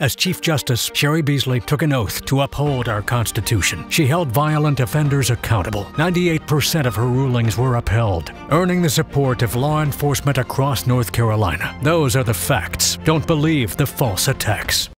As Chief Justice, Cheri Beasley took an oath to uphold our Constitution. She held violent offenders accountable. 98% of her rulings were upheld, earning the support of law enforcement across North Carolina. Those are the facts. Don't believe the false attacks.